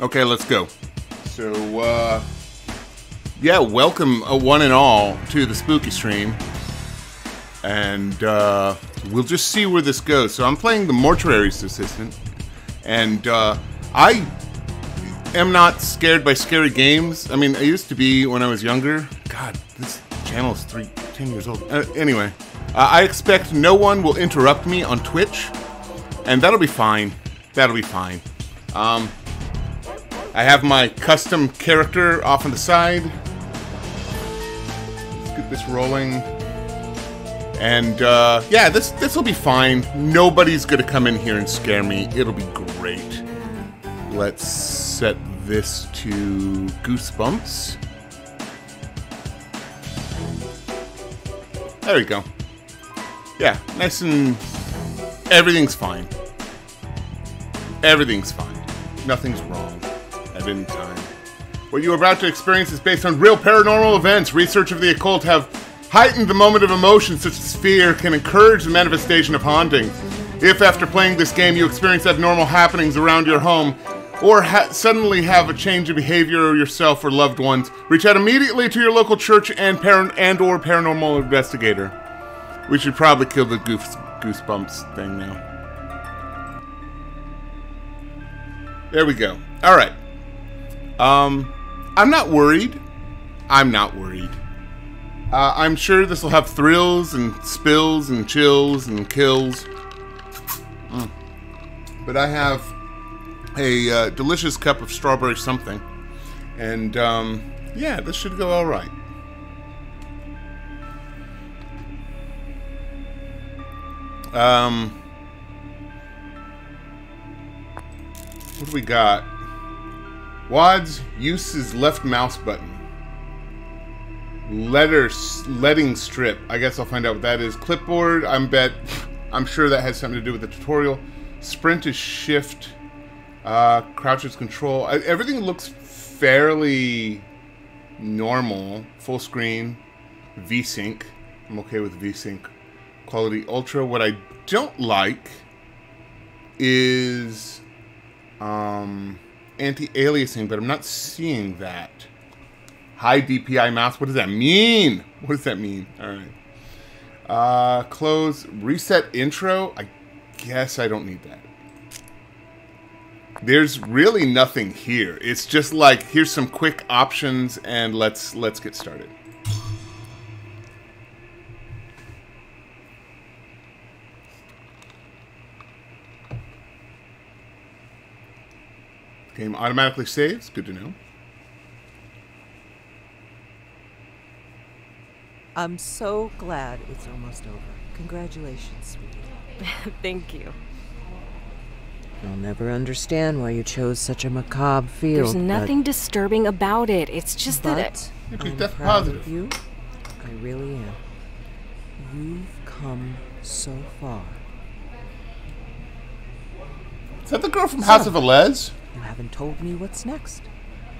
Okay, let's go. So, uh, yeah, welcome uh, one and all to the spooky stream. And uh, we'll just see where this goes. So, I'm playing the mortuary's assistant. And uh, I am not scared by scary games. I mean, I used to be when I was younger. God, this channel is three, 10 years old. Uh, anyway, uh, I expect no one will interrupt me on Twitch. And that'll be fine. That'll be fine. Um, I have my custom character off on the side. Let's get this rolling. And uh, yeah, this this will be fine. Nobody's gonna come in here and scare me. It'll be great. Let's set this to goosebumps. There we go. Yeah, nice and everything's fine. Everything's fine. Nothing's wrong any time. What you are about to experience is based on real paranormal events. Research of the occult have heightened the moment of emotion, such as fear, can encourage the manifestation of hauntings. If after playing this game you experience abnormal happenings around your home, or ha- suddenly have a change of behavior or yourself or loved ones, reach out immediately to your local church and parent and or paranormal investigator. We should probably kill the goose- goosebumps thing now. There we go. All right. Um, I'm not worried. I'm not worried. Uh, I'm sure this will have thrills and spills and chills and kills. Mm. But I have a uh, delicious cup of strawberry something. And um, yeah, this should go all right. Um, what do we got? WADS uses left mouse button. Letter letting strip. I guess I'll find out what that is. Clipboard. I'm bet. I'm sure that has something to do with the tutorial. Sprint is shift. Uh, crouch is control. I, everything looks fairly normal. Full screen. VSync. I'm okay with VSync. Quality ultra. What I don't like is um anti-aliasing, but I'm not seeing that. High DPI mouse. What does that mean? What does that mean? All right. Uh, close. Reset intro. I guess I don't need that. There's really nothing here. It's just like here's some quick options, and let's let's get started. Game automatically saves. Good to know. I'm so glad it's almost over. Congratulations, sweetie. Thank you. I'll never understand why you chose such a macabre field. There's nothing disturbing about it. It's just but, that. but You're I'm death proud positive. of you. I really am. You've come so far. Is that the girl from House of Alez? You haven't told me what's next.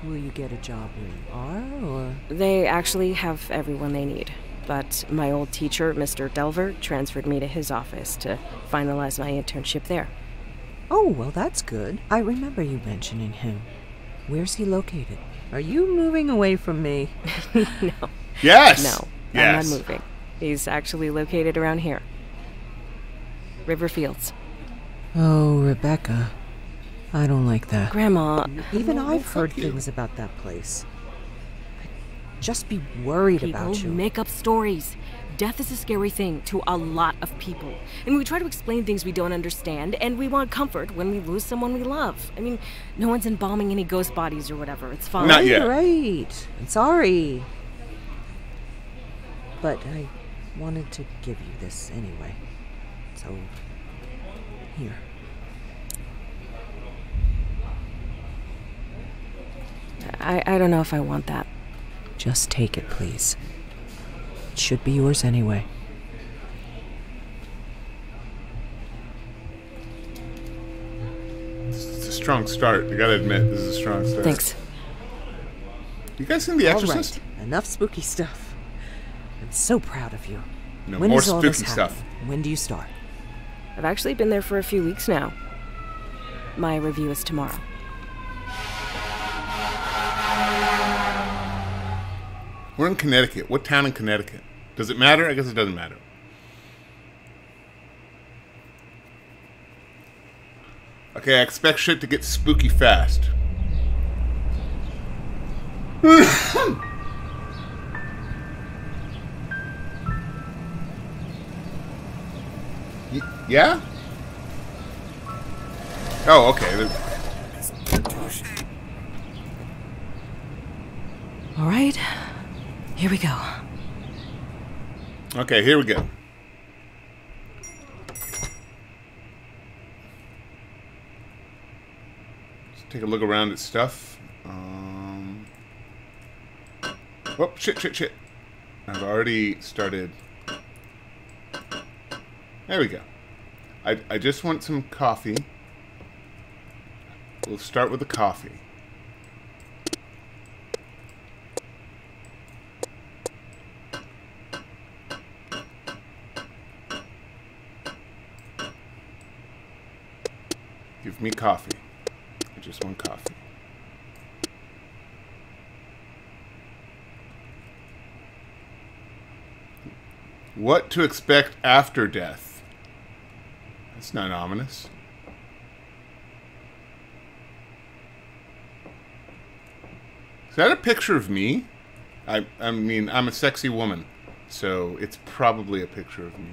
Will you get a job where you are, or They actually have everyone they need. But my old teacher, Mr. Delver, transferred me to his office to finalize my internship there. Oh, well, that's good. I remember you mentioning him. Where's he located? Are you moving away from me? no, Yes. no, Yes. I'm not moving. He's actually located around here. River Fields. Oh, Rebecca. I don't like that. Grandma, Even Oh, I've fuck heard you. things about that place. I'd just be worried people about you. make up stories. Death is a scary thing to a lot of people. And we try to explain things we don't understand, and we want comfort when we lose someone we love. I mean, no one's embalming any ghost bodies or whatever. It's fine. Not right, yet. right. I'm sorry. But I wanted to give you this anyway. So, here. I, I don't know if I want that. Just take it, please. It should be yours anyway. It's a strong start. I gotta admit, this is a strong start. Thanks. You guys seen The All Exorcist? right, enough spooky stuff. I'm so proud of you. No, When more does all this spooky stuff. When do you start? I've actually been there for a few weeks now. My review is tomorrow. We're in Connecticut. What town in Connecticut? Does it matter? I guess it doesn't matter. Okay, I expect shit to get spooky fast. Yeah? Oh, okay. All right, here we go. Okay, here we go. Let's take a look around at stuff. Um, oh, shit, shit, shit. I've already started. There we go. I, I just want some coffee. We'll start with the coffee. Give me coffee. I just want coffee. What to expect after death? That's not ominous. Is that a picture of me? I I mean, I'm a sexy woman, so it's probably a picture of me.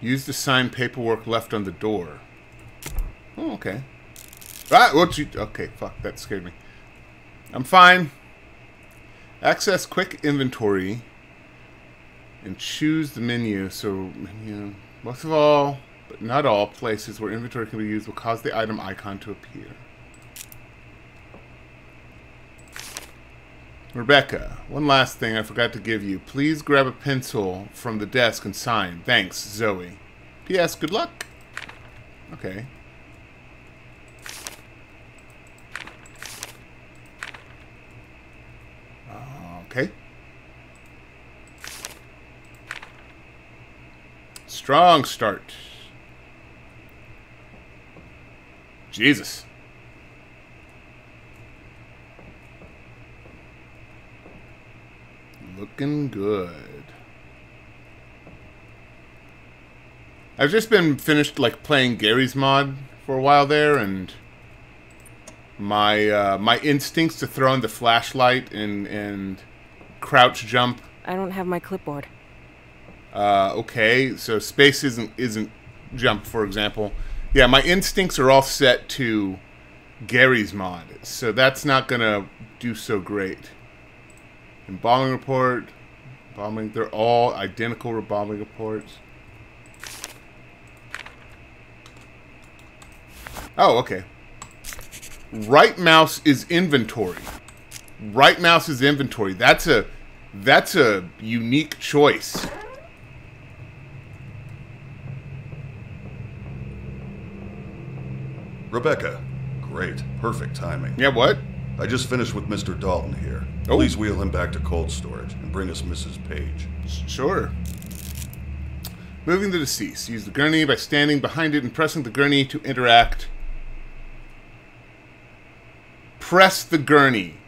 Use the signed paperwork left on the door. Oh, okay. Ah, what you? Okay, fuck, that scared me. I'm fine. Access quick inventory and choose the menu. So menu, most of all, but not all places where inventory can be used will cause the item icon to appear. Rebecca, one last thing I forgot to give you. Please grab a pencil from the desk and sign. Thanks, Zoe. P.S. Good luck. Okay. Okay. Strong start. Jesus. Looking good. I've just been finished like playing Garry's Mod for a while there, and my uh, my instincts to throw in the flashlight and and crouch jump. I don't have my clipboard. Uh, okay, so space isn't isn't jump, for example. Yeah, my instincts are all set to Garry's Mod, so that's not gonna do so great. Embalming report, bombing. They're all identical bombing reports. Oh, okay. Right mouse is inventory. Right mouse is inventory. That's a that's a unique choice. Rebecca. Great. Perfect timing. Yeah, what? I just finished with Mr. Dalton here. Oh. Please wheel him back to cold storage and bring us Mrs. Page. Sure. Moving the deceased. Use the gurney by standing behind it and pressing the gurney to interact. Press the gurney.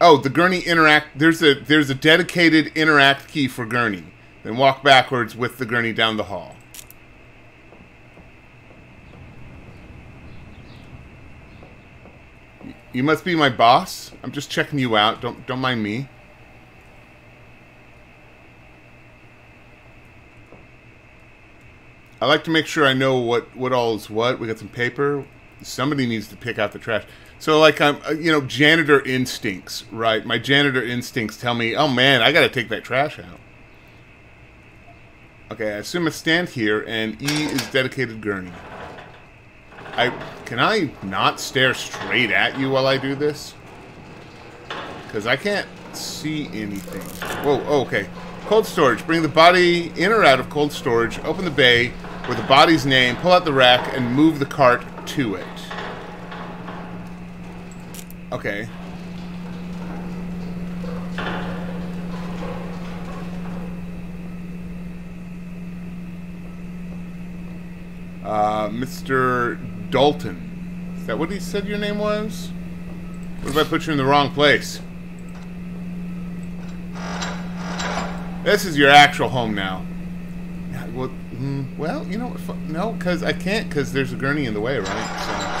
Oh, the gurney interact. There's a there's a dedicated interact key for gurney. Then walk backwards with the gurney down the hall. Y- You must be my boss. I'm just checking you out. Don't don't mind me. I like to make sure I know what what all is what. We got some paper. Somebody needs to pick out the trash. So like I'm, uh, you know, janitor instincts, right? My janitor instincts tell me, oh man, I got to take that trash out. Okay, I assume I stand here, and E is dedicated gurney. I can I not stare straight at you while I do this? Because I can't see anything. Whoa, oh, okay. Cold storage. Bring the body in or out of cold storage. Open the bay with the body's name. Pull out the rack and move the cart to it. Okay. Uh, Mr. Dalton. Is that what he said your name was? What if I put you in the wrong place? This is your actual home now. Well, mm, well you know what? No, because I can't, because there's a gurney in the way, right? So.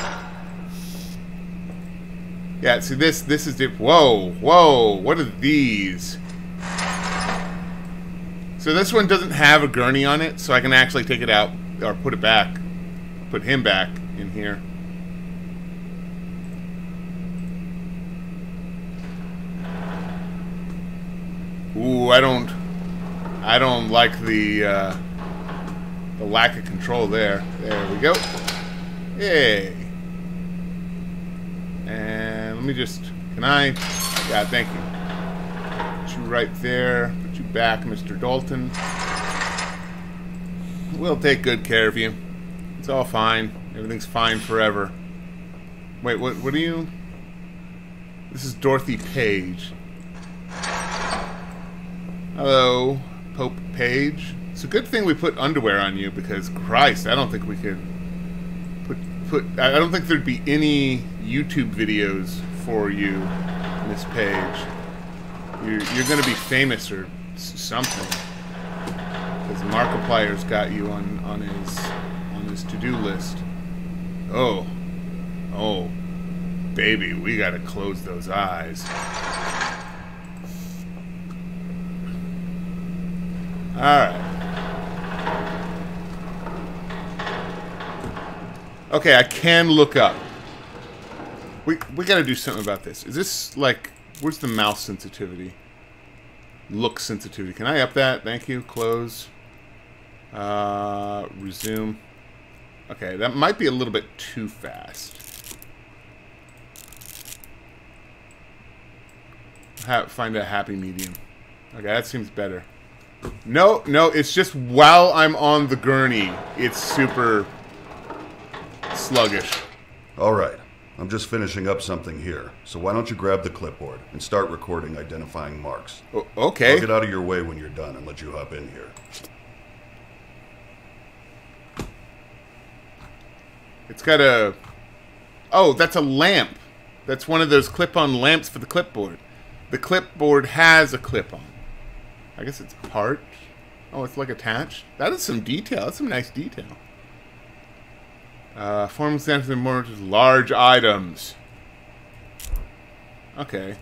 Yeah, see, this this is diff- Whoa, whoa, what are these? So this one doesn't have a gurney on it, so I can actually take it out or put it back, put him back in here. Ooh, I don't, I don't like the uh, the lack of control there. There we go. Yay. And let me just, can I? Yeah, thank you. Put you right there. Put you back, Mr. Dalton. We'll take good care of you. It's all fine. Everything's fine forever. Wait, what? What are you? This is Dorothy Page. Hello, Pope Page. It's a good thing we put underwear on you because Christ, I don't think we could put put. I don't think there'd be any YouTube videos for you, Miss Page. You're you're gonna be famous or something. Because Markiplier's got you on on his on his to-do list. Oh, oh, baby, we gotta close those eyes. All right. Okay, I can look up. We we gotta do something about this. Is this like where's the mouse sensitivity? Look sensitivity. Can I up that? Thank you. Close. Uh, resume. Okay, that might be a little bit too fast. Ha find a happy medium. Okay, that seems better. No, no, it's just while I'm on the gurney, it's super sluggish. All right. I'm just finishing up something here. So why don't you grab the clipboard and start recording identifying marks? O- I'll okay. get out of your way when you're done and let you hop in here. It's got a. Oh, that's a lamp. That's one of those clip-on lamps for the clipboard. The clipboard has a clip-on. I guess it's part. Oh, it's like attached. That is some detail. That's some nice detail. Uh, form sensitive more to large items. Okay.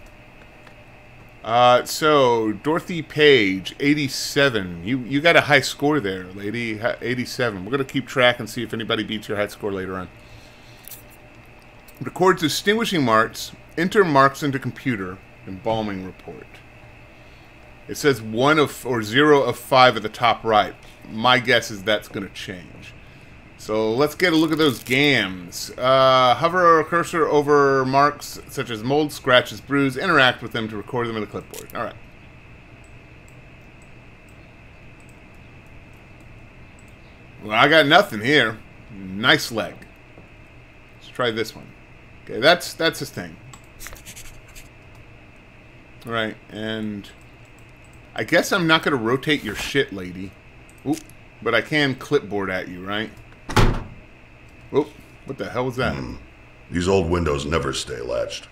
Uh, so Dorothy Page, 87. You you got a high score there, lady. 87. We're gonna keep track and see if anybody beats your high score later on. Records distinguishing marks. Enter marks into computer. Embalming report. It says one of or zero of five at the top right. My guess is that's gonna change. So let's get a look at those gams. Uh, hover a cursor over marks such as mold, scratches, bruise, interact with them to record them in the clipboard. All right. Well, I got nothing here. Nice leg. Let's try this one. Okay, that's that's his thing. All right, and I guess I'm not gonna rotate your shit, lady. Oop, but I can clipboard at you, right? Oop, what the hell was that? Hmm. These old windows never stay latched.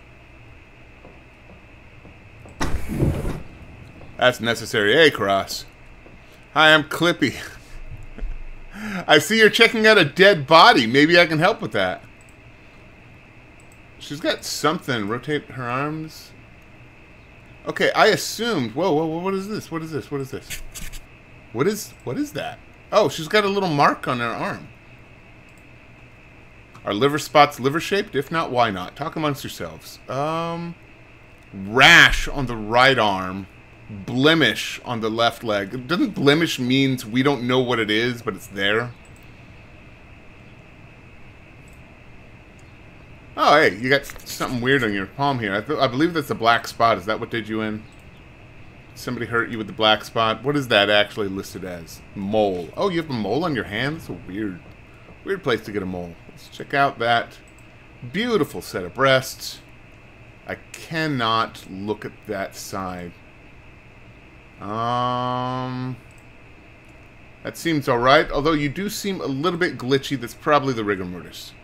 That's necessary. Hey, Cross. Hi, I'm Clippy. I see you're checking out a dead body. Maybe I can help with that. She's got something. Rotate her arms. Okay, I assumed. Whoa, whoa, whoa! What is this? What is this? What is this? What is what is that? Oh, she's got a little mark on her arm. Are liver spots liver shaped? If not, why not? Talk amongst yourselves. Um, rash on the right arm, blemish on the left leg. Doesn't blemish means we don't know what it is, but it's there? Oh, hey, you got something weird on your palm here. I, I believe that's a black spot. Is that what did you in? Somebody hurt you with the black spot. What is that actually listed as? Mole. Oh, you have a mole on your hand? That's a weird, weird place to get a mole. Let's check out that beautiful set of breasts. I cannot look at that side. Um, that seems all right. Although you do seem a little bit glitchy. That's probably the rigor mortis.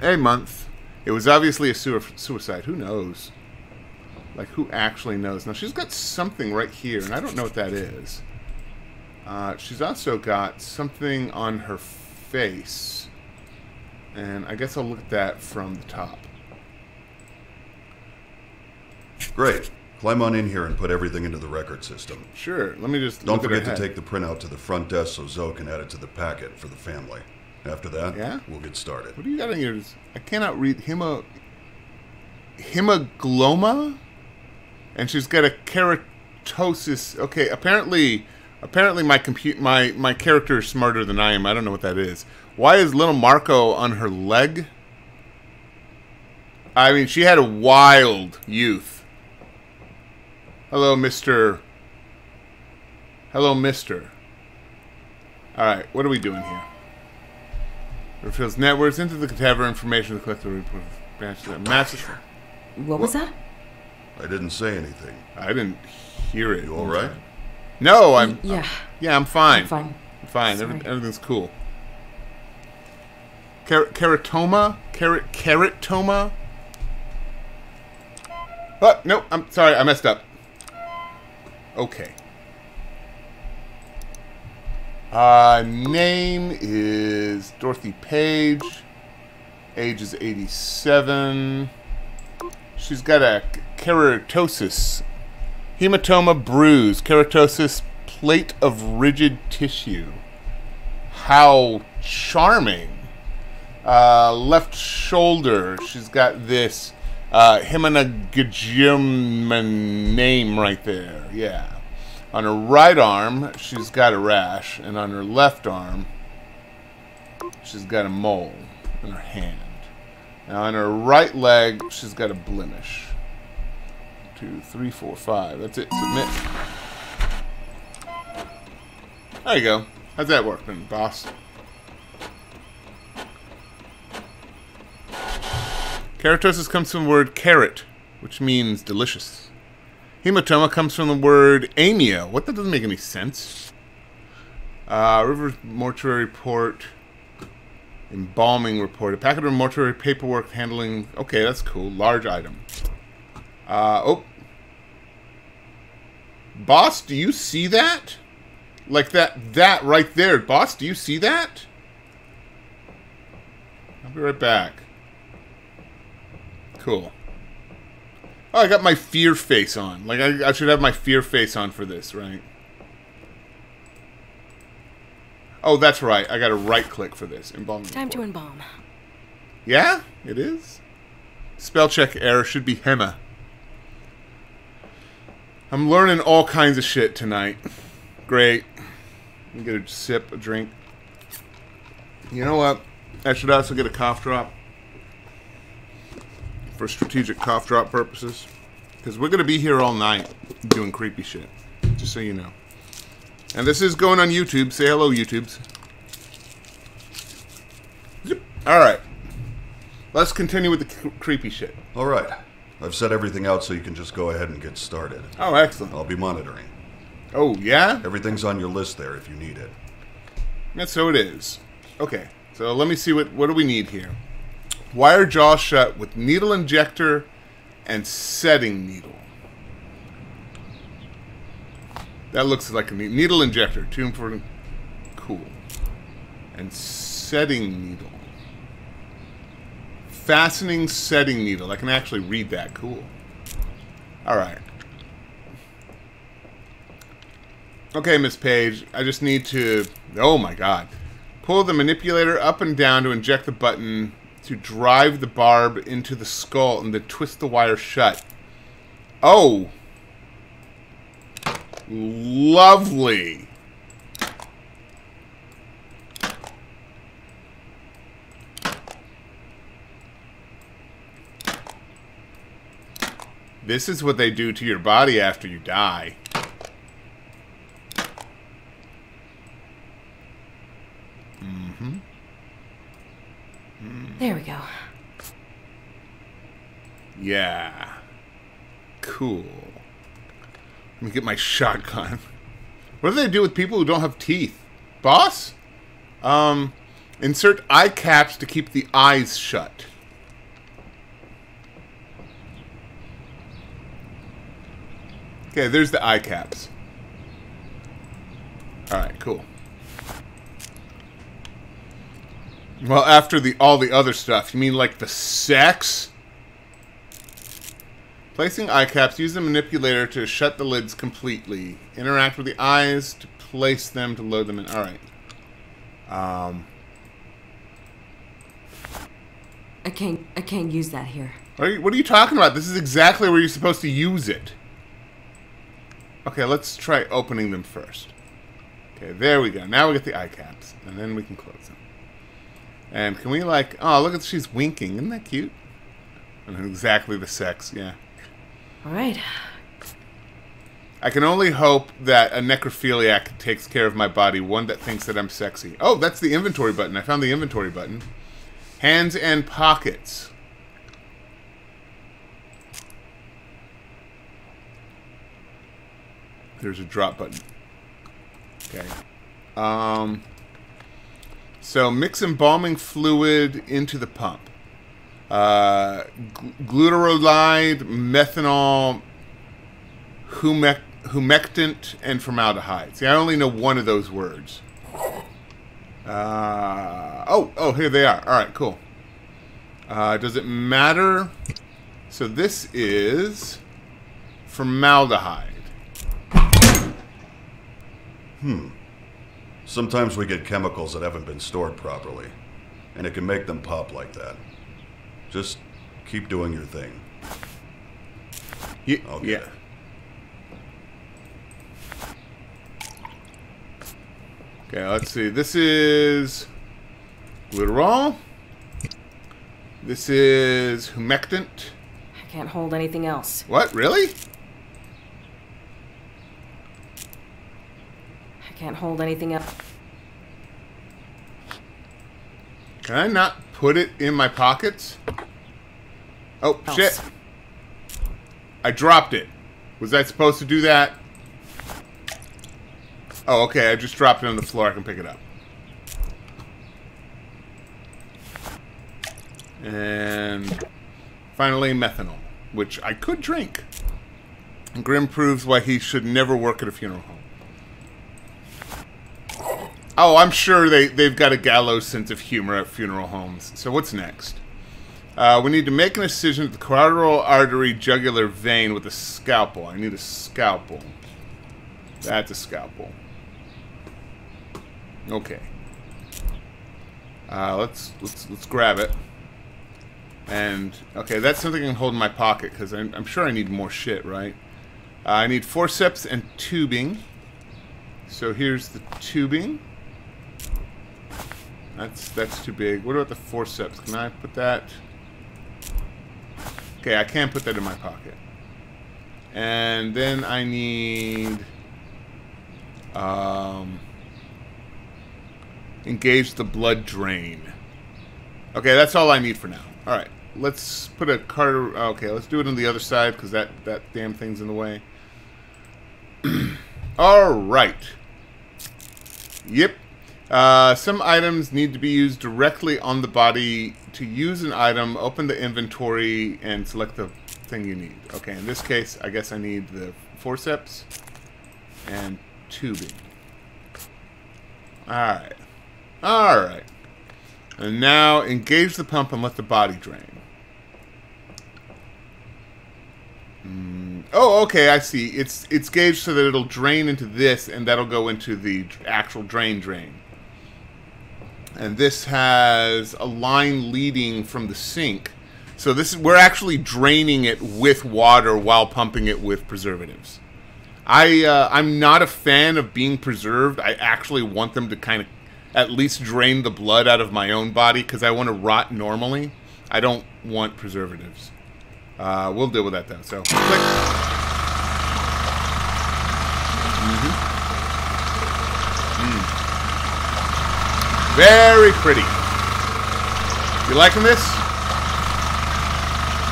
A month. It was obviously a suicide. Who knows? Like, who actually knows? Now, she's got something right here, and I don't know what that is. Uh, she's also got something on her face. And I guess I'll look at that from the top. Great. Climb on in here and put everything into the record system. Sure. Let me just Don't forget to take the printout to the front desk so Zoe can add it to the packet for the family. After that, yeah? we'll get started. What do you got in yours? I cannot read hema hemogloma, and she's got a keratosis. Okay, apparently, apparently my compute my my character is smarter than I am. I don't know what that is. Why is little Marco on her leg? I mean, she had a wild youth. Hello, Mister. Hello, Mister. All right, what are we doing here? Refills networks into the cadaver information to collect the report of matches. What was that? I didn't say anything. I didn't hear it. You all right? No, I'm. Yeah. Uh, yeah, I'm fine. I'm fine. I'm fine. Every, everything's cool. Ker keratoma? Kerat keratoma? Oh, no, I'm sorry. I messed up. Okay. Uh, name is Dorothy Page. Age is 87. She's got a keratosis. Hematoma bruise. Keratosis plate of rigid tissue. How charming. Uh, left shoulder. She's got this uh, name right there. Yeah. On her right arm, she's got a rash, and on her left arm, she's got a mole in her hand. Now, on her right leg, she's got a blemish. Two, three, four, five. That's it. Submit. There you go. How's that working, boss? Keratosis comes from the word carrot, which means delicious. Hematoma comes from the word amia. What? That doesn't make any sense. Uh, River Mortuary Report. Embalming report. A packet of mortuary paperwork handling... Okay, that's cool. Large item. Uh, oh. Boss, do you see that? Like that, that right there. Boss, do you see that? I'll be right back. Cool. Oh, I got my fear face on. Like, I, I should have my fear face on for this, right? Oh, that's right. I got to right-click for this. Embalm. Time to embalm. Yeah, it is. Spell check error should be Hema. I'm learning all kinds of shit tonight. Great. Get a sip, a drink. You know what? I should also get a cough drop for strategic cough drop purposes. Because we're going to be here all night doing creepy shit. Just so you know. And this is going on YouTube. Say hello, YouTubes. Alright. Let's continue with the creepy shit. Alright. I've set everything out so you can just go ahead and get started. Oh, excellent. I'll be monitoring. Oh, yeah? Everything's on your list there if you need it. That's so it is. Okay. So let me see what what do we need here. Wire jaw shut with needle injector and setting needle. That looks like a needle injector. Tune for cool. And setting needle. Fastening setting needle. I can actually read that. Cool. Alright. Okay, Miss Page. I just need to... Oh my god. Pull the manipulator up and down to inject the button to drive the barb into the skull and then twist the wire shut. Oh! Lovely! This is what they do to your body after you die. There we go. Yeah. Cool. Let me get my shotgun. What do they do with people who don't have teeth? Boss? Um, insert eye caps to keep the eyes shut. Okay, there's the eye caps. Alright, cool. Well, after the all the other stuff, you mean like the sex? Placing eye caps, use the manipulator to shut the lids completely. Interact with the eyes to place them to load them in. Alright. Um, I can't I can't use that here. what are, you, what are you talking about? This is exactly where you're supposed to use it. Okay, let's try opening them first. Okay, there we go. Now we get the eye caps, and then we can close them. And can we like? Oh, look at she's winking. Isn't that cute? And exactly the sex. Yeah. All right. I can only hope that a necrophiliac takes care of my body, one that thinks that I'm sexy. Oh, that's the inventory button. I found the inventory button. Hands and pockets. There's a drop button. Okay. Um, so mix embalming fluid into the pump. Uh, gl- glutarolide, methanol, humec- humectant, and formaldehyde. See, I only know one of those words. Uh, oh, oh, here they are. All right, cool. Uh, does it matter? So this is formaldehyde. Hmm. Sometimes we get chemicals that haven't been stored properly, and it can make them pop like that. Just keep doing your thing. Ye- Okay. Yeah. Okay, let's see. This is glutarol. This is humectant. I can't hold anything else. What? Really? Can't hold anything else. Can I not put it in my pockets? Oh, Else. shit. I dropped it. Was I supposed to do that? Oh, okay. I just dropped it on the floor. I can pick it up. And finally, methanol, which I could drink. And Grim proves why he should never work at a funeral home. Oh, I'm sure they, they've got a gallows sense of humor at funeral homes. So what's next? Uh, we need to make an incision at the carotid artery jugular vein with a scalpel. I need a scalpel. That's a scalpel. Okay. Uh, let's let's let's grab it. And okay, that's something I can hold in my pocket because I'm, I'm sure I need more shit, right? Uh, I need forceps and tubing. So here's the tubing. That's that's too big. What about the forceps? Can I put that? Okay, I can't put that in my pocket. And then I need um, engage the blood drain. Okay, that's all I need for now. All right, let's put a Carter. Okay, let's do it on the other side because that that damn thing's in the way. all right. Yep. Uh, some items need to be used directly on the body. To use an item, open the inventory and select the thing you need. Okay, in this case, I guess I need the forceps and tubing. Alright. Alright. And now engage the pump and let the body drain. Mm, Oh, okay, I see. It's it's gauged so that it'll drain into this, and that'll go into the actual drain drain. And this has a line leading from the sink. So this is we're actually draining it with water while pumping it with preservatives. I uh, I'm not a fan of being preserved. I actually want them to kind of at least drain the blood out of my own body because I want to rot normally. I don't want preservatives. Uh, we'll deal with that though. So click. Mhm. Mm. Very pretty. You liking this?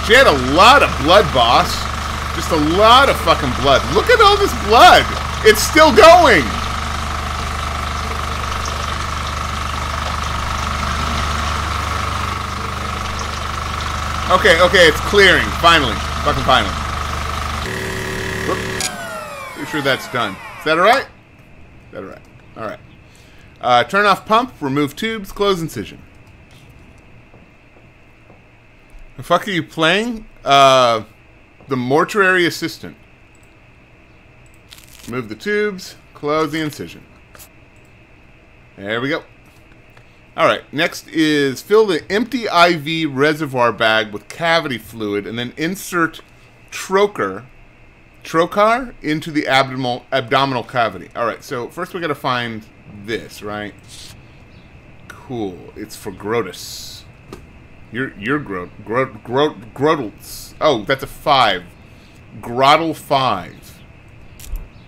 She had a lot of blood, boss. Just a lot of fucking blood. Look at all this blood. It's still going. Okay, okay, it's clearing. Finally. Fucking finally. Whoop. pretty sure that's done. Is that alright? Is that alright? Alright. Uh, turn off pump, remove tubes, close incision. The fuck are you playing? Uh, the mortuary assistant. Remove the tubes, close the incision. There we go. Alright, next is fill the empty IV reservoir bag with cavity fluid and then insert trocar, trocar into the abdominal, abdominal cavity. Alright, so first we gotta find this, right? Cool. It's for Grotus. You're, you're Grot, Grot, Grot, Grotels. Oh, that's a five. Grottle five.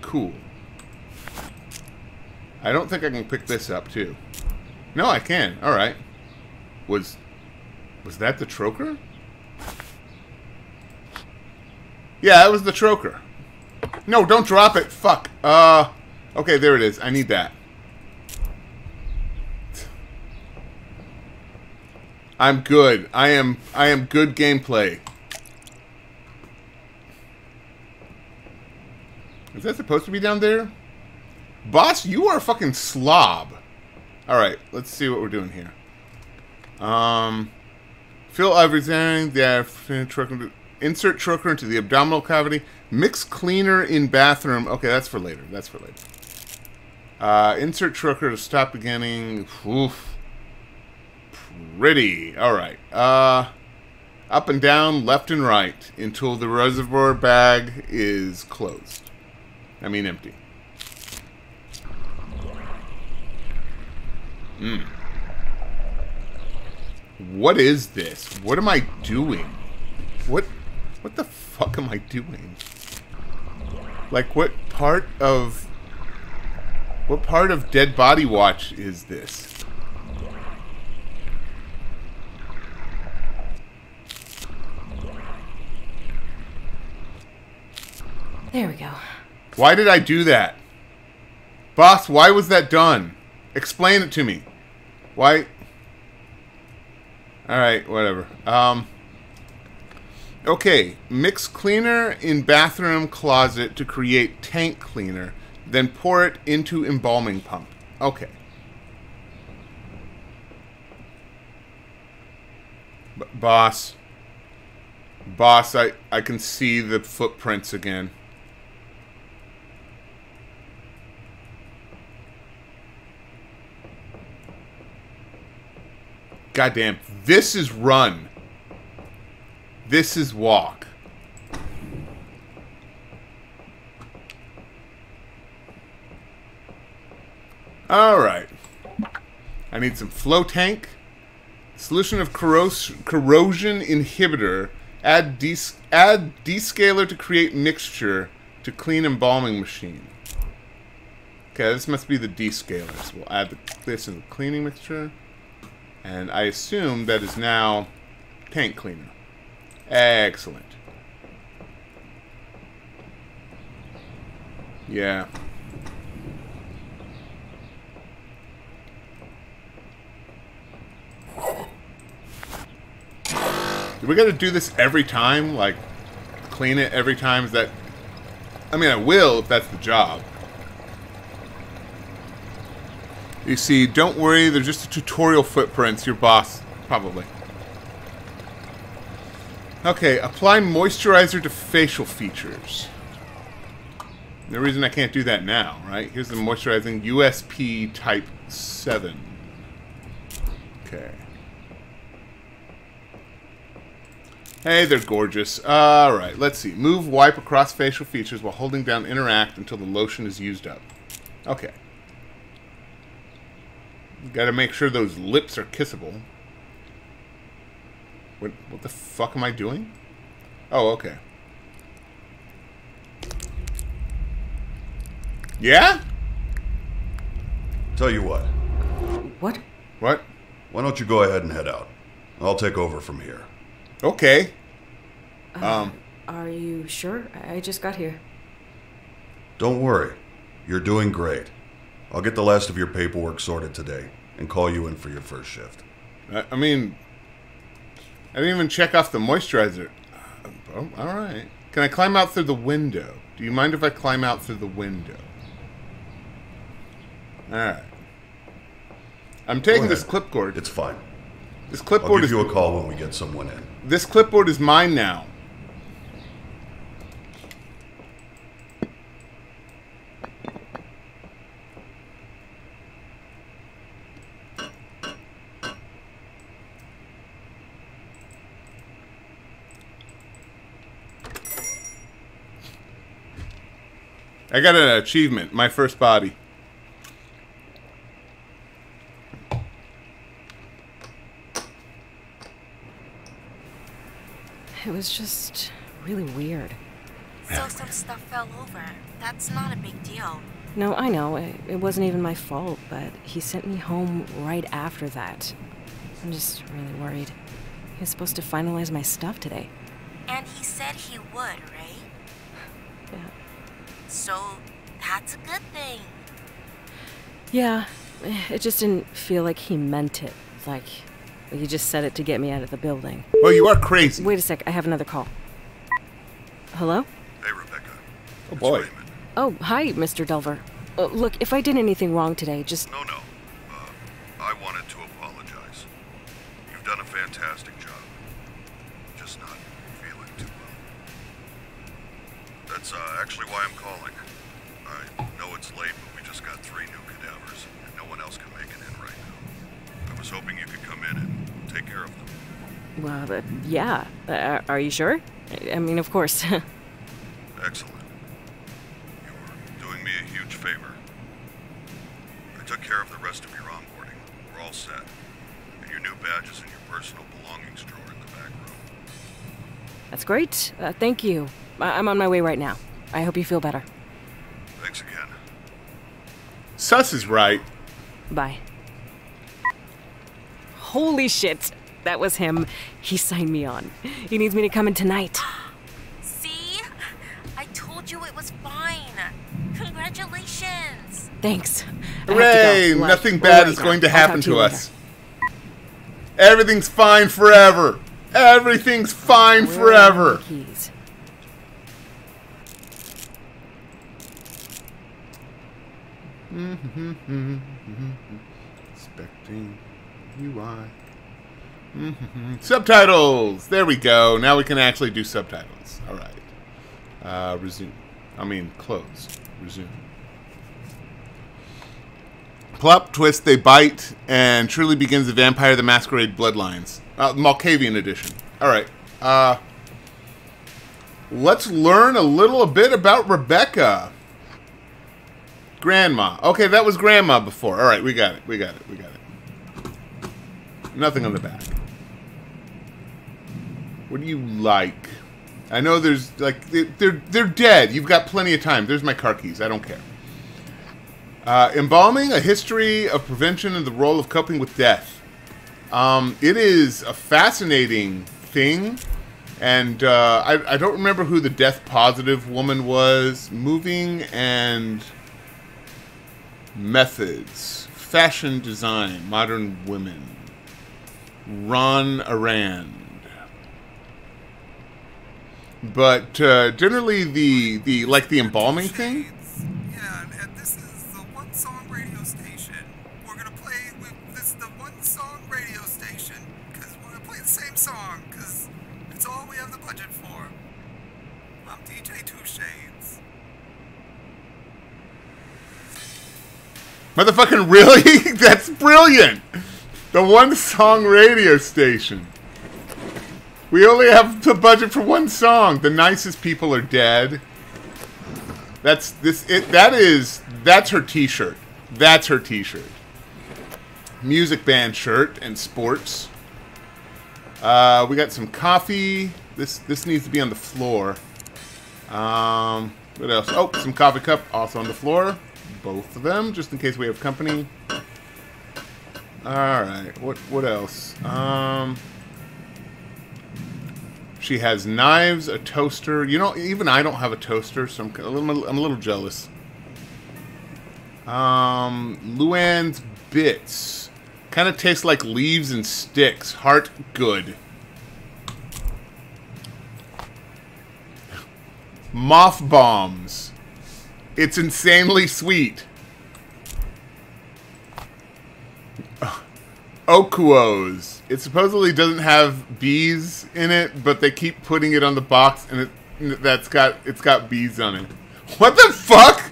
Cool. I don't think I can pick this up, too. No, I can. All right. Was was that the trocar? Yeah, that was the trocar. No, don't drop it. Fuck. Uh, okay, there it is. I need that. I'm good. I am I am good gameplay. Is that supposed to be down there? Boss, you are a fucking slob. Alright, let's see what we're doing here. Um, fill everything. Yeah, insert trocar into the abdominal cavity. Mix cleaner in bathroom. Okay, that's for later. That's for later. Uh, insert trocar to stop beginning. Oof. Pretty. Alright. Uh, up and down, left and right, until the reservoir bag is closed. I mean empty. Hmm. What is this? What am I doing? What what the fuck am I doing? Like what part of what part of Dead Body Watch is this? There we go. Why did I do that? Boss, why was that done? Explain it to me. Why? Alright, whatever. Um, okay, mix cleaner in bathroom closet to create tank cleaner. Then pour it into embalming pump. Okay. B boss. Boss, I, I can see the footprints again. Goddamn. This is run. This is walk. Alright. I need some flow tank. Solution of corros corrosion inhibitor. Add, des add descaler to create mixture to clean embalming machine. Okay, this must be the descaler. So we'll add the, this in the cleaning mixture. And I assume that is now tank cleaner. Excellent. Yeah. Do we gotta do this every time? Like, clean it every time? Is that... I mean, I will if that's the job. You see, don't worry, they're just the tutorial footprints, your boss, probably. Okay, apply moisturizer to facial features. No reason I can't do that now, right? Here's the moisturizing USP Type 7. Okay. Hey, they're gorgeous. Alright, let's see. Move, wipe across facial features while holding down interact until the lotion is used up. Okay. Gotta make sure those lips are kissable. What, what the fuck am I doing? Oh, okay. Yeah? Tell you what. What? What? Why don't you go ahead and head out? I'll take over from here. Okay. Um. Are you sure? I just got here. Don't worry. You're doing great. I'll get the last of your paperwork sorted today and call you in for your first shift. I, I mean, I didn't even check off the moisturizer. Oh, all right. Can I climb out through the window? Do you mind if I climb out through the window? Alright. I'm taking this clipboard. It's fine. This clipboard I'll give is you a call when we get someone in. this clipboard is mine now. I got an achievement, my first body. It was just really weird. So some stuff fell over. That's not a big deal. No, I know. It, it wasn't even my fault, but he sent me home right after that. I'm just really worried. He was supposed to finalize my stuff today. And he said he would, right? Yeah. So that's a good thing. Yeah, it just didn't feel like he meant it. Like, he just said it to get me out of the building. Well, you are crazy. Wait a sec, I have another call. Hello? Hey, Rebecca. Oh, It's boy. Raymond. Oh, hi, Mr. Delver. Uh, look, if I did anything wrong today, just. No, no. Uh, yeah. Uh, are you sure? I- I mean, of course. Excellent. You're doing me a huge favor. I took care of the rest of your onboarding. We're all set. And your new badge is in your personal belongings drawer in the back room. That's great. Uh, thank you. I- I'm on my way right now. I hope you feel better. Thanks again. Sus is right. Bye. Holy shit. That was him. He signed me on. He needs me to come in tonight. See? I told you it was fine. Congratulations. Thanks. I Hooray! go. Nothing bad right is now. going to happen talk to you later. us. Everything's fine forever. Everything's fine Where are forever. my Keys. Expecting UI. Mhm. Subtitles. There we go. Now we can actually do subtitles. All right. Uh, resume. I mean, close. Resume. Plop, twist, they bite, and truly begins the Vampire the Masquerade Bloodlines. Uh, Malkavian edition. All right. Uh, let's learn a little bit about Rebecca. Grandma. Okay, that was grandma before. All right, we got it. We got it. We got it. Nothing on the back. What do you like? I know there's like they- they're they're dead. You've got plenty of time. There's my car keys. I don't care. Uh, embalming a history of prevention and the role of coping with death. Um, it is a fascinating thing, and uh, I, I don't remember who the death positive woman was. Moving and methods, fashion design, modern women. Ron Arand. But uh, generally, the the like the embalming thing. Yeah, and, and this is the one song radio station. We're gonna play with this the one song radio station because we're gonna play the same song because it's all we have the budget for. I'm DJ Two Shades. Motherfucking really? That's brilliant! The one song radio station. We only have the budget for one song. The nicest people are dead. That's this it that is that's her t-shirt. That's her t-shirt. Music band shirt and sports. Uh, we got some coffee. This this needs to be on the floor. Um, what else? Oh, some coffee cup also on the floor. Both of them, just in case we have company. All right. What what else? Um, she has knives, a toaster. You know, even I don't have a toaster, so I'm a little, I'm a little jealous. Um, Luann's bits kind of tastes like leaves and sticks. Heart good. moth bombs. It's insanely sweet. Okuos. It supposedly doesn't have bees in it, but they keep putting it on the box, and it that's got it's got bees on it. What the fuck?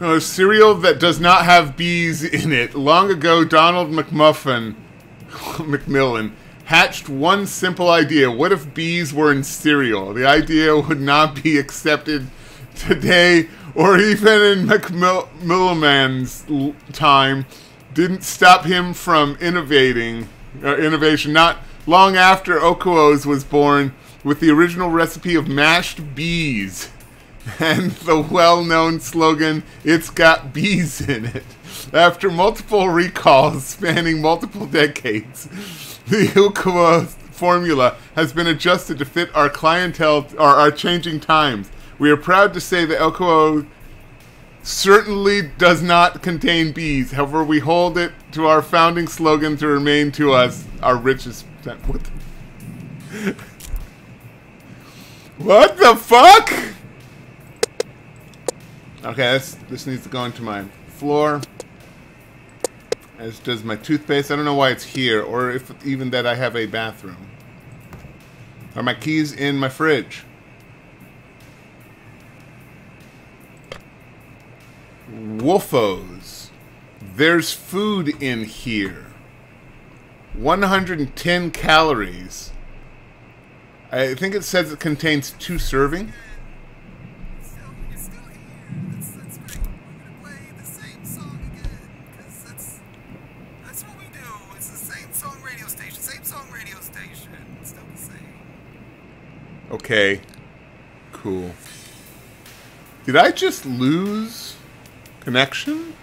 A cereal that does not have bees in it. Long ago, Donald McMuffin, McMillan, hatched one simple idea. What if bees were in cereal? The idea would not be accepted today or even in McMillan's time. Didn't stop him from innovating, uh, innovation. Not long after Okuos was born with the original recipe of mashed bees and the well-known slogan, It's Got Bees in It. After multiple recalls spanning multiple decades, the Ukuo formula has been adjusted to fit our clientele or our changing times. We are proud to say that Ukuo certainly does not contain bees. However, we hold it to our founding slogan to remain to us our richest. What the, what the fuck? Okay, this this needs to go into my floor. As does my toothpaste. I don't know why it's here, or if even that I have a bathroom. Are my keys in my fridge? Wolfos. There's food in here. 110 calories. I think it says it contains two serving. Okay. Cool. Did I just lose connection?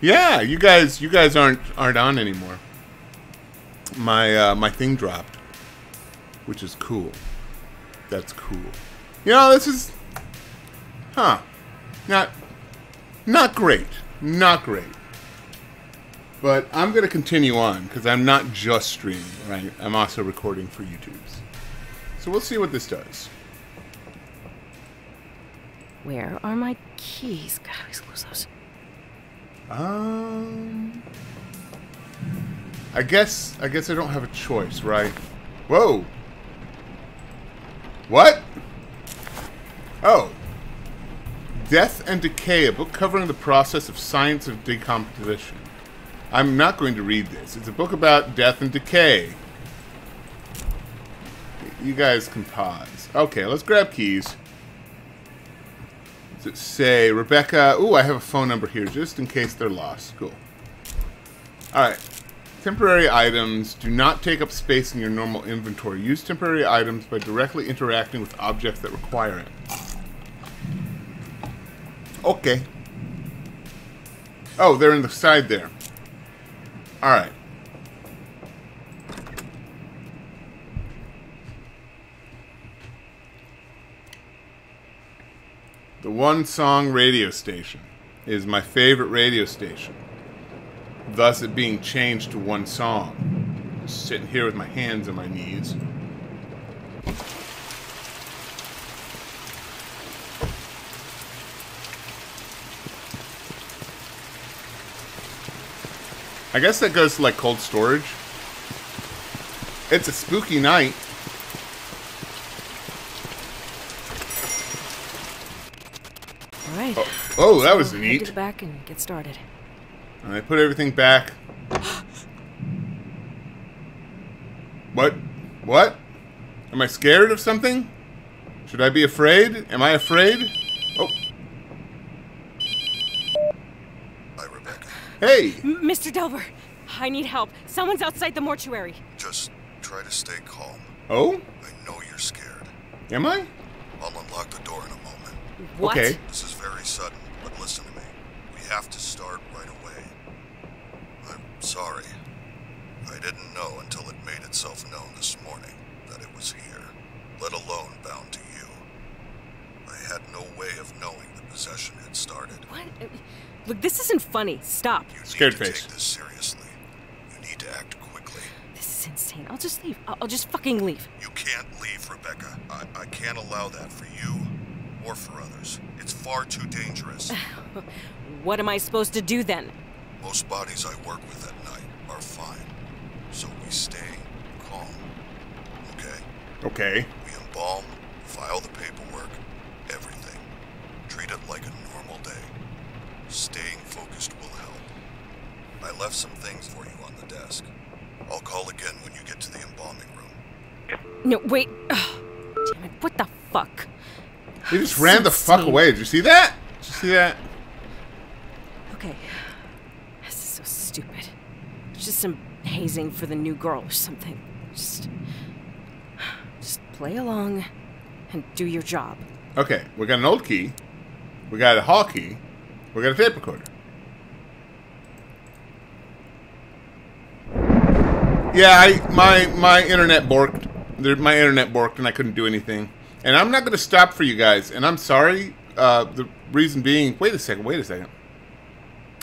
Yeah, you guys you guys aren't aren't on anymore. My uh, my thing dropped. Which is cool. That's cool. You know, this is huh. Not not great. Not great. But I'm to continue on because I'm not just streaming, right? I'm also recording for YouTube's. So we'll see what this does. Where are my keys? God, I always lose those. Um, I guess I guess I don't have a choice, right? Whoa. What? Oh. Death and Decay, a book covering the process of science of decomposition. I'm not going to read this. It's a book about death and decay. You guys can pause. Okay, let's grab keys. Does it say Rebecca? Ooh, I have a phone number here just in case they're lost. Cool. Alright. Temporary items do not take up space in your normal inventory. Use temporary items by directly interacting with objects that require it. Okay. Oh, they're in the side there. Alright. The One Song radio station is my favorite radio station. Thus, it being changed to one song. Sitting here with my hands on my knees. I guess that goes to like cold storage. It's a spooky night. All right. Oh, that was Head to neat. the back and get started. And I put everything back. What? What? Am I scared of something? Should I be afraid? Am I afraid? Oh, Hi, Rebecca. hey! M- Mr. Delver, I need help. Someone's outside the mortuary. Just try to stay calm. Oh? I know you're scared. Am I? I'll unlock the door in a moment. What? Okay. This is very sudden, but listen to me. We have to start right away. I'm sorry. I didn't know until it made itself known this morning that it was here, let alone bound to you. I had no way of knowing the possession had started. What? Look, this isn't funny. Stop. You Scared need to face. take this seriously. You need to act quickly. This is insane. I'll just leave. I'll, I'll just fucking leave. You can't leave, Rebecca. I, I can't allow that for you or for others. It's far too dangerous. What am I supposed to do then? Most bodies I work with at night are fine. So we stay calm. Okay? Okay. We embalm, file the paperwork, everything. Treat it like a normal day. Staying focused will help. I left some things for you on the desk. I'll call again when you get to the embalming room. No, wait. Ugh, damn it. What the fuck? He just ran the fuck away. Did you see that? Did you see that? Okay. This is so stupid. It's just some hazing for the new girl or something. Just. Just play along and do your job. Okay, we got an old key. We got a hall key. We got a tape recorder. Yeah, I my my internet borked. My internet borked, and I couldn't do anything. And I'm not going to stop for you guys. And I'm sorry. Uh, the reason being, wait a second. Wait a second.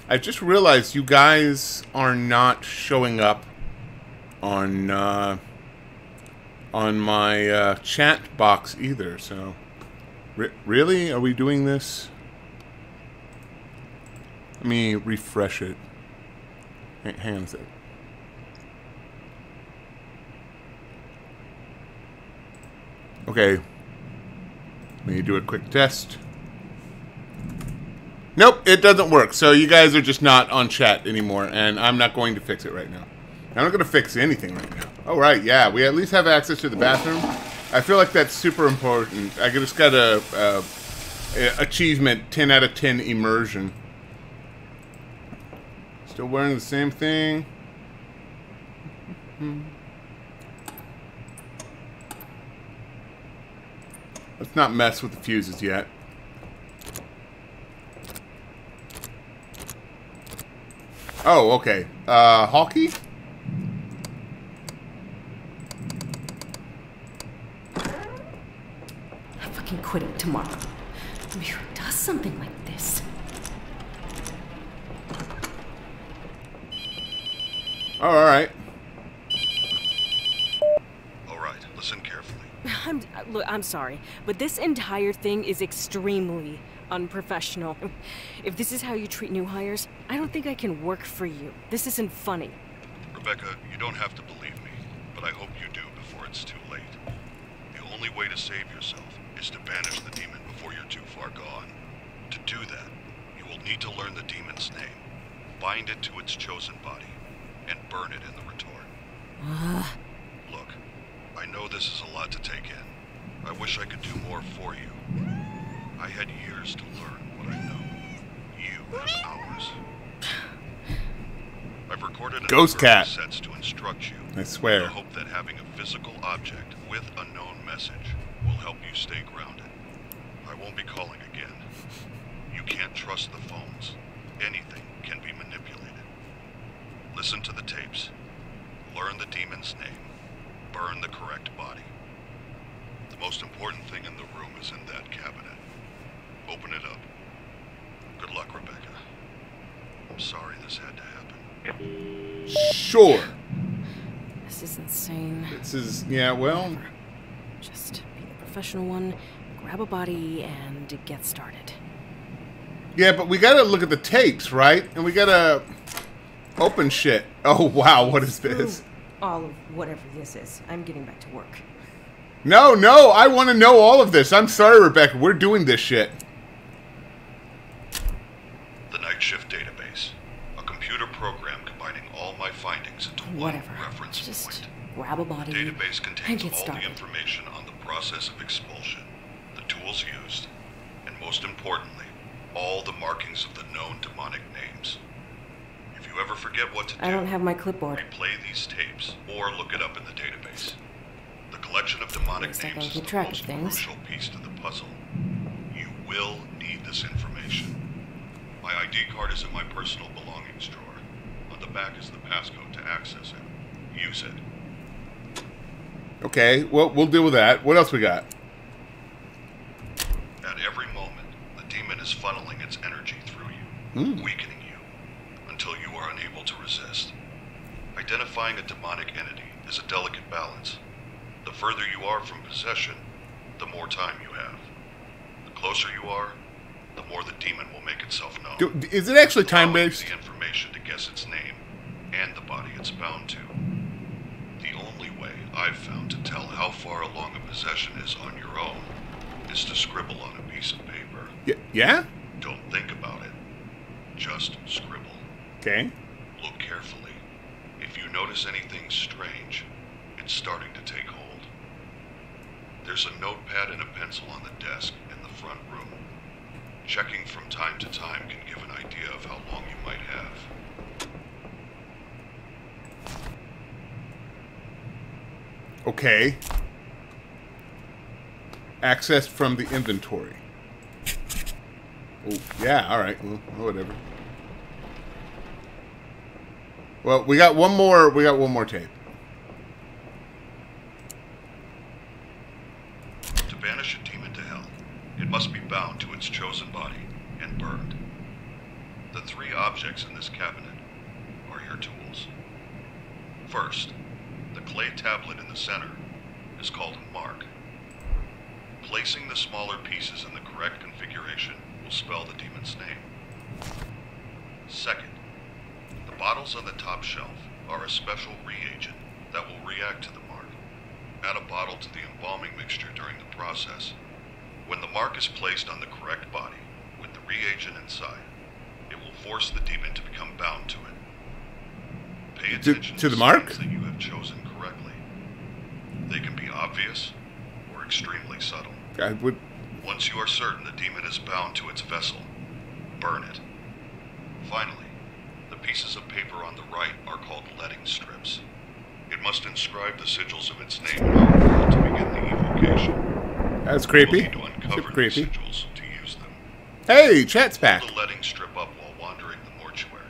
I just realized you guys are not showing up on uh, on my uh, chat box either. So, Re- really, are we doing this? Let me refresh it. H- Hang on a sec. Okay. Let me do a quick test. Nope, it doesn't work. So you guys are just not on chat anymore, and I'm not going to fix it right now. I'm not going to fix anything right now. All right, yeah, we at least have access to the bathroom. I feel like that's super important. I just got a, a, a achievement 10 out of 10 immersion. Still wearing the same thing. Let's not mess with the fuses yet. Oh, okay. Uh, Hawkey? I'm fucking quitting tomorrow. I mean, who does something like this? Oh, all right. All right, listen carefully. I'm look, I'm sorry, but this entire thing is extremely unprofessional. If this is how you treat new hires, I don't think I can work for you. This isn't funny. Rebecca, you don't have to believe me, but I hope you do before it's too late. The only way to save yourself is to banish the demon before you're too far gone. To do that, you will need to learn the demon's name, bind it to its chosen body, and burn it in the retort. I know this is a lot to take in. I wish I could do more for you. I had years to learn what I know. You have hours. I've recorded a Ghost number of cat. sets to instruct you. I swear. I hope that having a physical object with a known message will help you stay grounded. I won't be calling again. You can't trust the phones. Anything can be manipulated. Listen to the tapes. Learn the demon's name. Burn the correct body. The most important thing in the room is in that cabinet. Open it up. Good luck, Rebecca. I'm sorry this had to happen. Sure. This is insane. This is, yeah, well, Just be the professional one, grab a body, and get started. yeah, but we gotta look at the tapes, right? And we gotta open shit. Oh, wow, what is this? All of whatever this is. I'm getting back to work. No, no, I want to know all of this. I'm sorry, Rebecca. We're doing this shit. The Night Shift Database. A computer program combining all my findings into Whatever. one reference Just point. grab a body. database contains all started. the information on the process of expulsion, the tools used, and most importantly, all the markings of the known demonic names. If you ever forget what to do, I don't have my clipboard. replay these tapes or look it up in the database. The collection of demonic Least I can names is keep the most things. crucial piece to the puzzle. You will need this information. My ID card is in my personal belongings drawer. On the back is the passcode to access it. Use it. Okay, well, we'll deal with that. What else we got? At every moment, the demon is funneling its energy through you, hmm. weakening unable to resist. Identifying a demonic entity is a delicate balance. The further you are from possession, the more time you have. The closer you are, the more the demon will make itself known. Is it actually time based? The information to guess its name and the body it's bound to. The only way I've found to tell how far along a possession is on your own is to scribble on a piece of paper. Y- yeah? Don't think about it. Just scribble. Okay. Look carefully. If you notice anything strange, it's starting to take hold. There's a notepad and a pencil on the desk in the front room. Checking from time to time can give an idea of how long you might have. Okay. Accessed from the inventory. Oh, yeah, alright. Well, whatever. Well, we got one more we got one more tape. To banish a demon to hell, it must be bound to its chosen body and burned. The three objects in this cabinet are your tools. First, the clay tablet in the center is called a mark. Placing the smaller pieces in the correct configuration will spell the demon's name. Second, the bottles on the top shelf are a special reagent that will react to the mark. Add a bottle to the embalming mixture during the process. When the mark is placed on the correct body with the reagent inside, it will force the demon to become bound to it. Pay To- to the mark? that you have chosen correctly. They can be obvious or extremely subtle. I would Once you are certain the demon is bound to its vessel, burn it. Finally, the pieces of paper on the right are called letting strips. It must inscribe the sigils of its name in our world to begin the evocation. that's creepy. need to uncover Super the creepy. sigils to use them. Hey, chat's back. Hold the letting strip up while wandering the mortuary.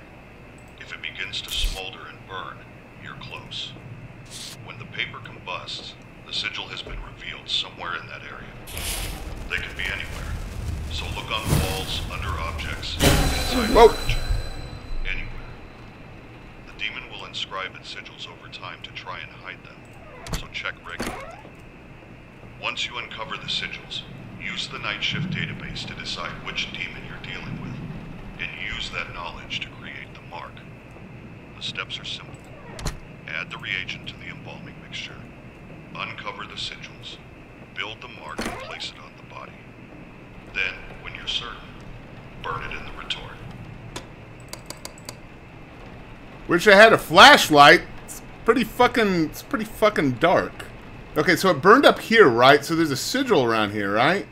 If it begins to smolder and burn, you're close. When the paper combusts, the sigil has been revealed somewhere in that area. They can be anywhere, so look on walls, under objects, inside Whoa. furniture. Anywhere. The demon will inscribe its sigils over time to try and hide them, so check regularly. Once you uncover the sigils, use the night shift database to decide which demon you're dealing with, and use that knowledge to create the mark. The steps are simple. Add the reagent to the embalming mixture. Uncover the sigils. Build the mark and place it on the body. Then, when you're certain, burn it in the retort. I had a flashlight. It's pretty fucking it's pretty fucking dark. Okay, so it burned up here, right? So there's a sigil around here, right?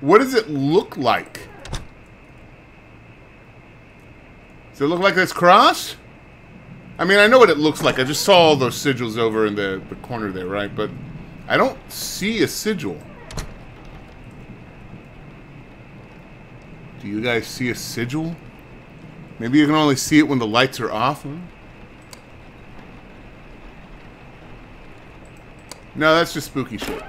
What does it look like? Does it look like this cross? I mean, I know what it looks like. I just saw all those sigils over in the, the corner there, right? But I don't see a sigil. Do you guys see a sigil? Maybe you can only see it when the lights are off. huh? No, that's just spooky shit.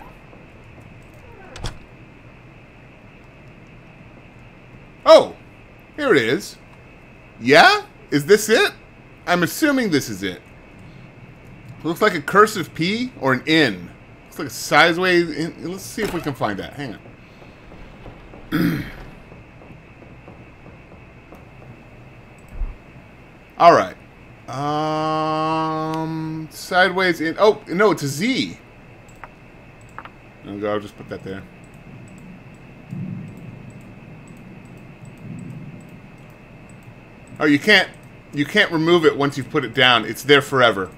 Oh, here it is. Yeah? Is this it? I'm assuming this is it. Looks like a cursive P or an N. Looks like a sideways. Let's see if we can find that. Hang on. All right. Um, sideways in. Oh no, it's a Z. I'll just put that there. Oh, you can't. You can't remove it once you've put it down. It's there forever.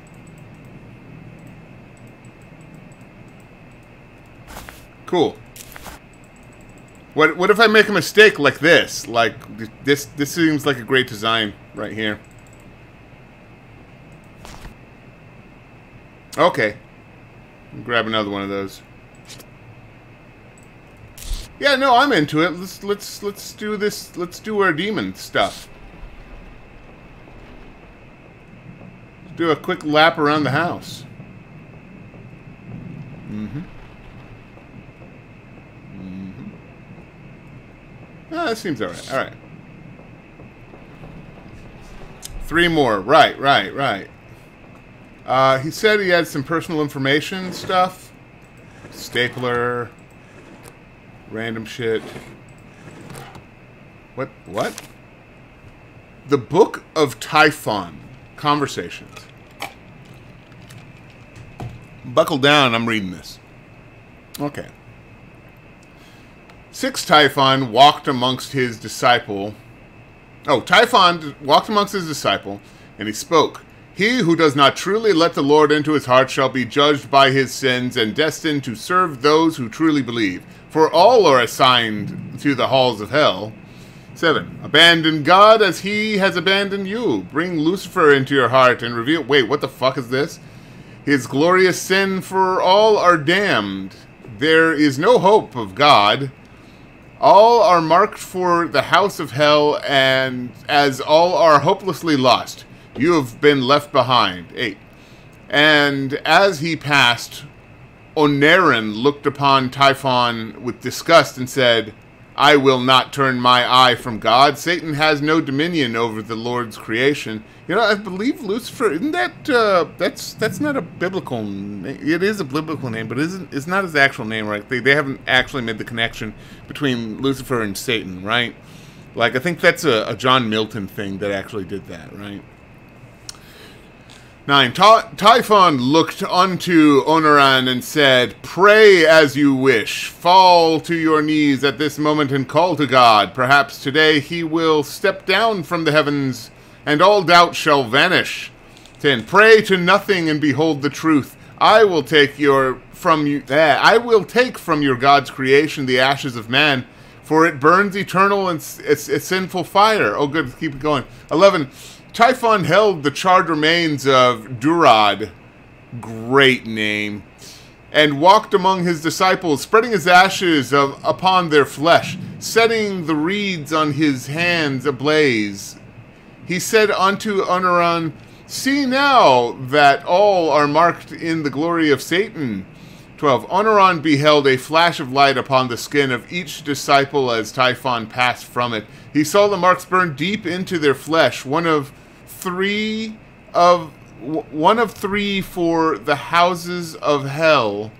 Cool. What what if I make a mistake like this? Like this this seems like a great design right here. Okay. Grab another one of those. Yeah, no, I'm into it. Let's let's let's do this. Let's do our demon stuff. Let's do a quick lap around the house. Mm-hmm. Mm-hmm. Ah, that seems alright. Alright. Three more. Right, right, right. Uh, he said he had some personal information stuff. Stapler. Random shit. What? What? The Book of Typhon. Conversations. Buckle down, I'm reading this. Okay. Six Typhon walked amongst his disciple. Oh, Typhon walked amongst his disciple, and he spoke. He who does not truly let the Lord into his heart shall be judged by his sins and destined to serve those who truly believe. For all are assigned to the halls of hell. 7. Abandon God as he has abandoned you. Bring Lucifer into your heart and reveal. Wait, what the fuck is this? His glorious sin, for all are damned. There is no hope of God. All are marked for the house of hell, and as all are hopelessly lost, you have been left behind. 8. And as he passed, Onerin looked upon Typhon with disgust and said, I will not turn my eye from God. Satan has no dominion over the Lord's creation. You know, I believe Lucifer. Isn't that uh, that's that's not a biblical? name. It is a biblical name, but isn't it's not his actual name, right? They they haven't actually made the connection between Lucifer and Satan, right? Like I think that's a, a John Milton thing that actually did that, right? 9. Ta- Typhon looked unto Onaran and said, Pray as you wish. Fall to your knees at this moment and call to God. Perhaps today he will step down from the heavens, and all doubt shall vanish. 10. Pray to nothing and behold the truth. I will take your from you eh, I will take from your God's creation the ashes of man, for it burns eternal and it's, it's sinful fire. Oh good, keep it going. 11. Typhon held the charred remains of Durad, great name, and walked among his disciples, spreading his ashes of, upon their flesh, setting the reeds on his hands ablaze. He said unto Onaran, See now that all are marked in the glory of Satan. 12. Onaran beheld a flash of light upon the skin of each disciple as Typhon passed from it. He saw the marks burn deep into their flesh, one of three of one of three for the houses of hell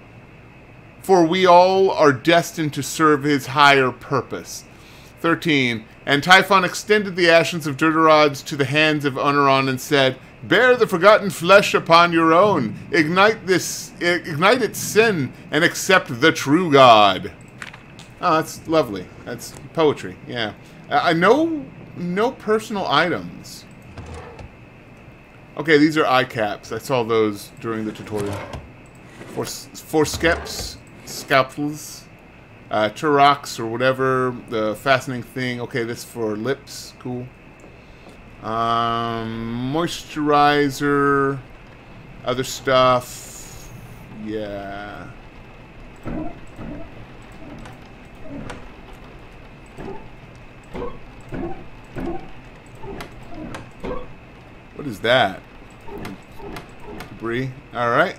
for we all are destined to serve his higher purpose. 13 and typhon extended the ashes of Durdarods to the hands of Onaran and said bear the forgotten flesh upon your own. Ignite this ignite its sin and accept the true god. Oh that's lovely. That's poetry yeah. I know no personal items Okay, these are eye caps. I saw those during the tutorial. For for skeps, scalpels, uh, Turox or whatever the fastening thing. Okay, this for lips. Cool. Um, moisturizer, other stuff. Yeah. What is that? Debris. All right.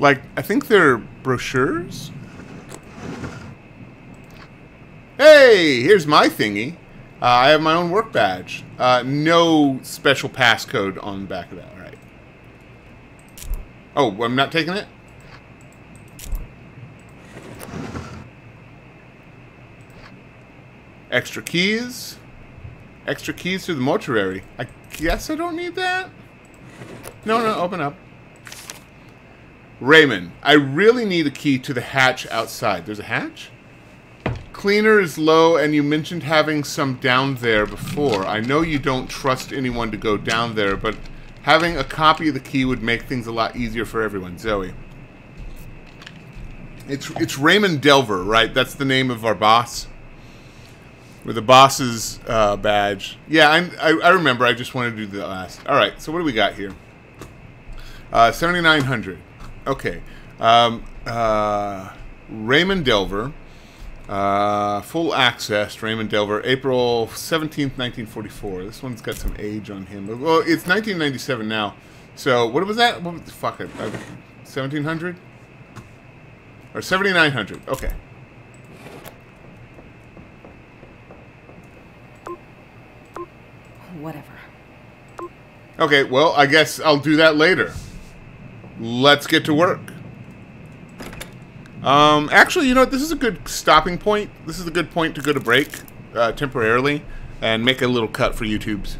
Like, I think they're brochures. Hey, here's my thingy. Uh, I have my own work badge. Uh, no special passcode on the back of that. All right. Oh, I'm not taking it? Extra keys. Extra keys to the mortuary. I guess I don't need that. No, no, open up. Raymond, I really need a key to the hatch outside. There's a hatch? Cleaner is low, and you mentioned having some down there before. I know you don't trust anyone to go down there, but having a copy of the key would make things a lot easier for everyone. Zoe. It's, it's Raymond Delver, right? That's the name of our boss with the boss's uh, badge. Yeah, I'm, I, I remember. I just wanted to do the last. All right, so what do we got here? Uh, 7,900. Okay. Um, uh, Raymond Delver. Uh, full access, Raymond Delver, April 17th, 1944. This one's got some age on him. Well, it's 1997 now. So, what was that? What fuck it. 1700? Or 7900. Okay. Whatever. Okay, well, I guess I'll do that later. Let's get to work. Um, actually, you know what? This is a good stopping point. This is a good point to go to break uh, temporarily and make a little cut for YouTube's.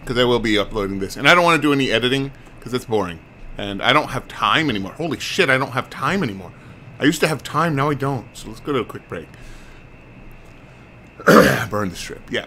Because I will be uploading this. And I don't want to do any editing because it's boring. And I don't have time anymore. Holy shit, I don't have time anymore. I used to have time, now I don't. So let's go to a quick break. Burn the strip, yeah.